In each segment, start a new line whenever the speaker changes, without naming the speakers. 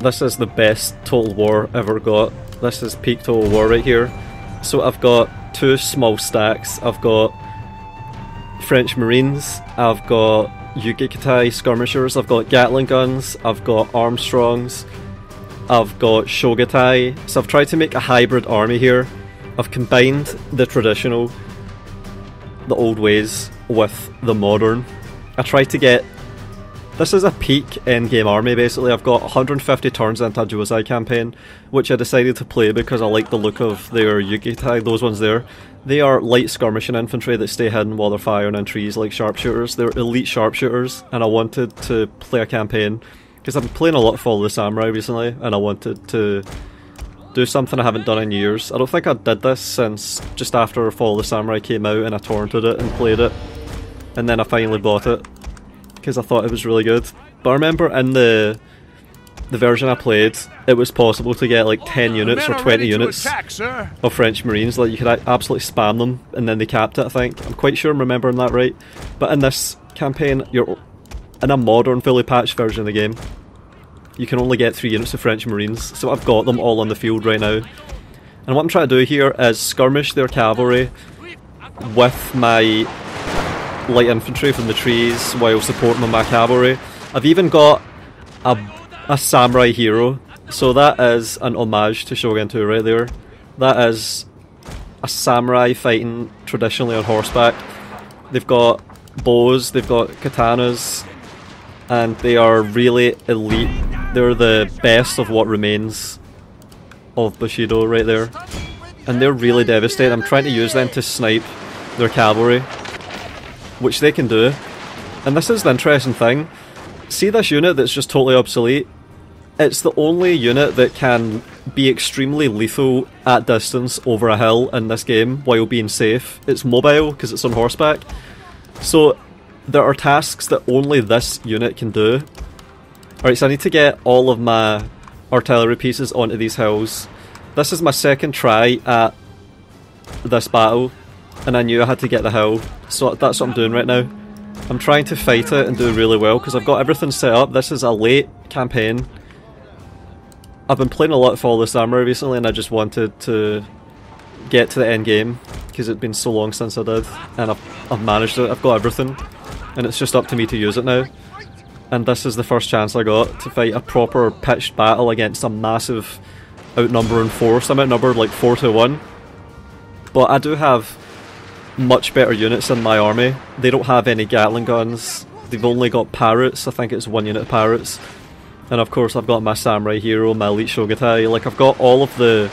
This is the best Total War ever got. This is peak Total War right here. So I've got two small stacks. I've got French Marines, I've got Yugekitai skirmishers, I've got Gatling guns, I've got Armstrongs, I've got Shogatai. So I've tried to make a hybrid army here. I've combined the traditional, the old ways, with the modern. I tried to get. This is a peak endgame army basically. I've got 150 turns into a Jozai campaign, which I decided to play because I like the look of their Yukitai, those ones there. They are light skirmishing infantry that stay hidden while they're firing on trees like sharpshooters. They're elite sharpshooters, and I wanted to play a campaign because I've been playing a lot of Fall of the Samurai recently, and I wanted to do something I haven't done in years. I don't think I did this since just after Fall of the Samurai came out and I torrented it and played it, and then I finally bought it because I thought it was really good. But I remember in the the version I played, it was possible to get like 10 units or 20 units
attack,
of French Marines. Like you could absolutely spam them, and then they capped it. I think I'm quite sure I'm remembering that right. But in this campaign, you're in a modern, fully patched version of the game. You can only get three units of French Marines, so I've got them all on the field right now. And what I'm trying to do here is skirmish their cavalry with my light infantry from the trees while supporting my cavalry. I've even got a a samurai hero. So that is an homage to Shogun 2 right there. That is a samurai fighting traditionally on horseback. They've got bows, they've got katanas, and they are really elite. They're the best of what remains of Bushido right there. And they're really devastating. I'm trying to use them to snipe their cavalry, which they can do. And this is the interesting thing. See this unit that's just totally obsolete? It's the only unit that can be extremely lethal at distance over a hill in this game while being safe. It's mobile because it's on horseback. So there are tasks that only this unit can do. Alright, so I need to get all of my artillery pieces onto these hills. This is my second try at this battle, and I knew I had to get the hill, so that's what I'm doing right now. I'm trying to fight it and do really well because I've got everything set up. This is a late campaign I've been playing a lot of the Samurai recently, and I just wanted to get to the end game because it's been so long since I did, and I've, I've managed it. I've got everything, and it's just up to me to use it now. And this is the first chance I got to fight a proper pitched battle against a massive outnumbering force. I'm outnumbered like 4 to 1. But I do have much better units in my army. They don't have any Gatling guns. They've only got Parrotts. I think it's one unit of Parrotts. And of course I've got my Samurai Hero, my Elite Shogatai, like I've got all of the...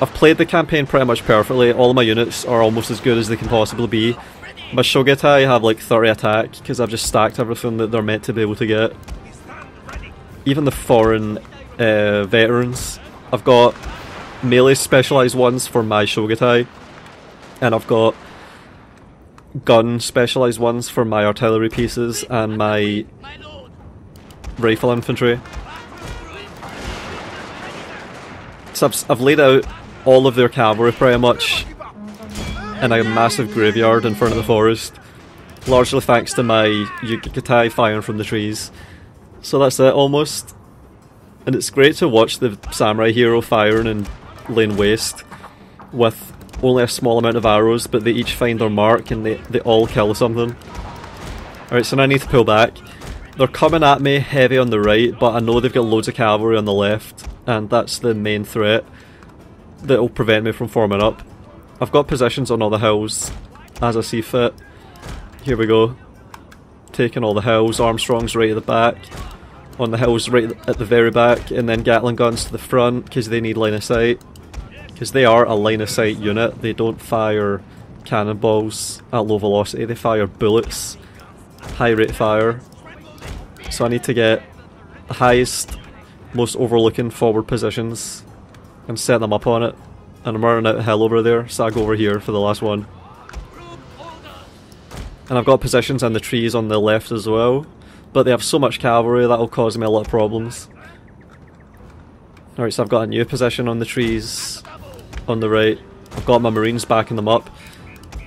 I've played the campaign pretty much perfectly, all of my units are almost as good as they can possibly be. My Shogatai have like 30 attack, because I've just stacked everything that they're meant to be able to get. Even the foreign uh, veterans, I've got melee specialised ones for my Shogatai, and I've got gun specialised ones for my artillery pieces and my rifle infantry. So I've, I've laid out all of their cavalry pretty much in a massive graveyard in front of the forest, largely thanks to my Yugekitai firing from the trees. So that's it almost. And it's great to watch the samurai hero firing and laying waste with only a small amount of arrows, but they each find their mark and they, they all kill something. Alright, so now I need to pull back. They're coming at me heavy on the right, but I know they've got loads of cavalry on the left, and that's the main threat that'll prevent me from forming up. I've got positions on all the hills as I see fit. Here we go. Taking all the hills, Armstrong's right at the back, on the hills right at the very back, and then Gatling guns to the front because they need line of sight. Because they are a line of sight unit, they don't fire cannonballs at low velocity, they fire bullets, high rate fire, so I need to get the highest, most overlooking forward positions and set them up on it. And I'm running out of hell over there, so I go over here for the last one. And I've got positions in the trees on the left as well, but they have so much cavalry that'll cause me a lot of problems. Alright, so I've got a new position on the trees on the right. I've got my marines backing them up.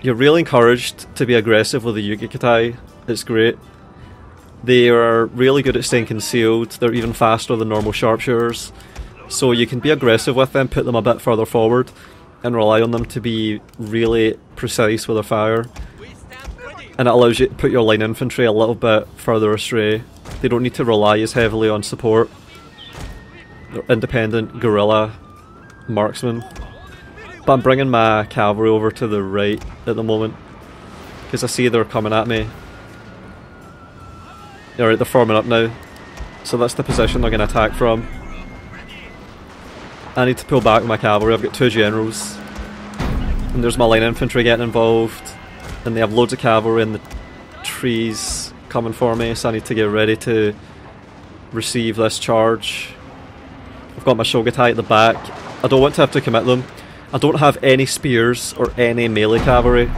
You're really encouraged to be aggressive with the Yugekitai. It's great. They are really good at staying concealed, they're even faster than normal sharpshooters. So you can be aggressive with them, put them a bit further forward, and rely on them to be really precise with their fire. And it allows you to put your line infantry a little bit further astray. They don't need to rely as heavily on support. They're independent guerrilla marksmen. But I'm bringing my cavalry over to the right at the moment. Because I see they're coming at me. Alright, they're forming up now. So that's the position they're going to attack from. I need to pull back with my cavalry. I've got two generals. And there's my line infantry getting involved. And they have loads of cavalry in the trees coming for me, so I need to get ready to receive this charge. I've got my Shogatai at the back. I don't want to have to commit them. I don't have any spears or any melee cavalry.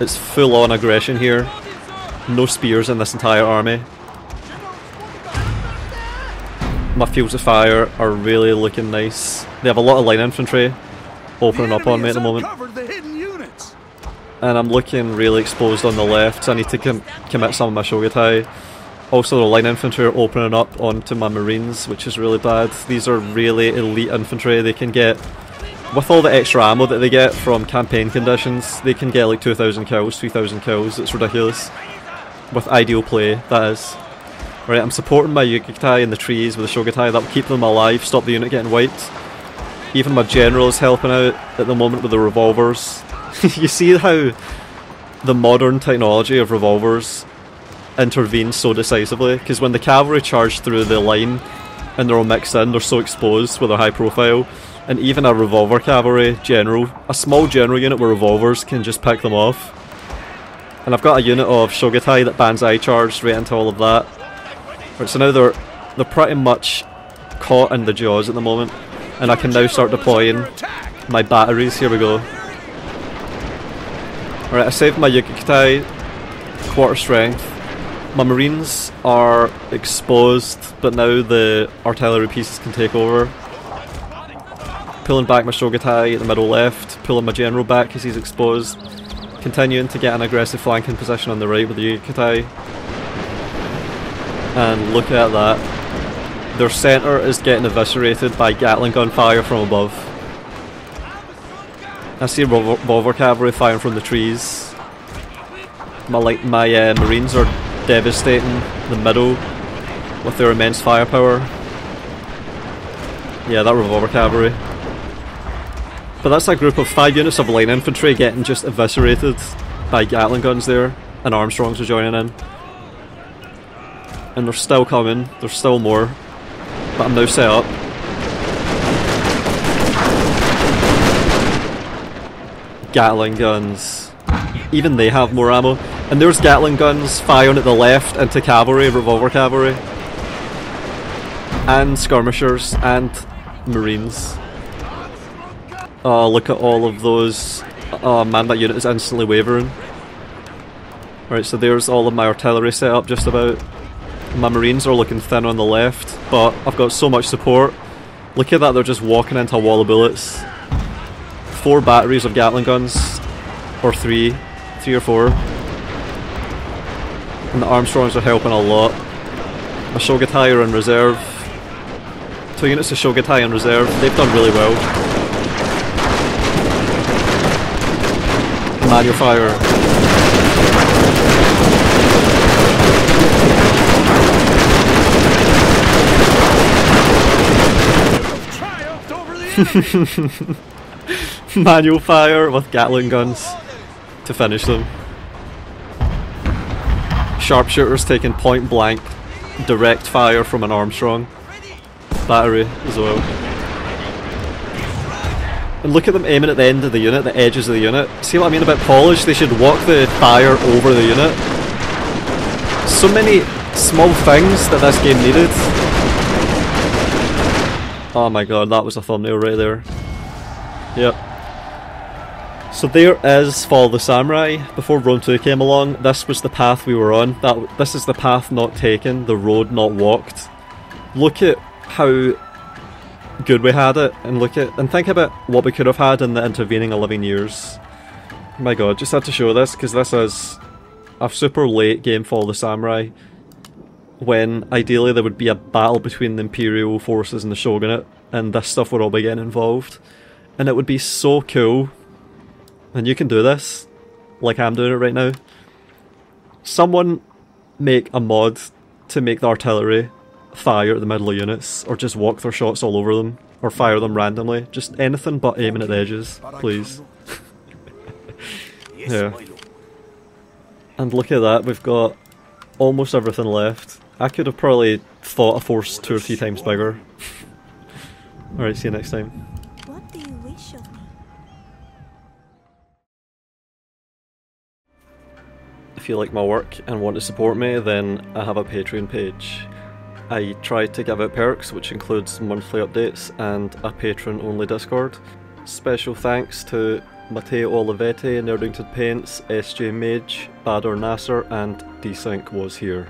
It's full on aggression here. No spears in this entire army. My fields of fire are really looking nice. They have a lot of line infantry opening up on me at the moment. And I'm looking really exposed on the left, so I need to com commit some of my Shogatai. Also the line infantry are opening up onto my marines, which is really bad. These are really elite infantry. They can get, with all the extra ammo that they get from campaign conditions, they can get like 2,000 kills, 3,000 kills. It's ridiculous. With ideal play, that is. Right, I'm supporting my Yukitai in the trees with the Shogatai, that will keep them alive, stop the unit getting wiped. Even my general is helping out at the moment with the revolvers. you see how the modern technology of revolvers intervenes so decisively? Because when the cavalry charge through the line and they're all mixed in, they're so exposed with their high profile. And even a revolver cavalry general, a small general unit with revolvers can just pick them off. And I've got a unit of Shogatai that Banzai charge right into all of that. Right, so now they're they're pretty much caught in the jaws at the moment, and I can now start deploying my batteries. Here we go. Alright, I saved my Yukitai, quarter strength. My marines are exposed, but now the artillery pieces can take over. Pulling back my Shogatai at the middle left, pulling my general back because he's exposed. Continuing to get an aggressive flanking position on the right with the Yukitai. And look at that. Their centre is getting eviscerated by Gatling gun fire from above. I see revolver cavalry firing from the trees. My like my uh, marines are devastating the middle with their immense firepower. Yeah, that revolver cavalry. But that's a group of five units of line infantry getting just eviscerated by Gatling guns there, and Armstrongs are joining in. And they're still coming, there's still more. But I'm now set up. Gatling guns. Even they have more ammo. And there's Gatling guns firing at the left into cavalry, revolver cavalry. And skirmishers and marines. Oh, look at all of those. Oh man, that unit is instantly wavering. Right, so there's all of my artillery set up just about. My marines are looking thin on the left, but I've got so much support. Look at that, they're just walking into a wall of bullets. Four batteries of Gatling guns, or three, three or four. And the Armstrongs are helping a lot. My Shogatai are in reserve. Two units of Shogatai in reserve, they've done really well. Manual fire. Manual fire with Gatling guns to finish them. Sharpshooters taking point blank direct fire from an Armstrong. Battery as well. And look at them aiming at the end of the unit, the edges of the unit. See what I mean about polish? They should walk the fire over the unit. So many small things that this game needed. Oh my god, that was a thumbnail right there. Yep. So there is Fall the Samurai. Before Rome 2 came along, this was the path we were on. That This is the path not taken, the road not walked. Look at how good we had it, and look at and think about what we could have had in the intervening 11 years. My god, just had to show this, because this is a super late game for the Samurai when ideally there would be a battle between the Imperial forces and the Shogunate, and this stuff would all be getting involved. And it would be so cool. And you can do this, like I'm doing it right now. Someone make a mod to make the artillery fire at the middle of units, or just walk their shots all over them, or fire them randomly. Just anything but aiming at the edges, please. yeah. And look at that, we've got almost everything left. I could have probably thought a force two or three times bigger. Alright, see you next time.
What do you wish of me?
If you like my work and want to support me, then I have a Patreon page. I try to give out perks, which includes monthly updates and a patron only Discord. Special thanks to Matteo Olivetti, Nerdington Paints, SJ Mage, Bador Nasser, and Desync was here.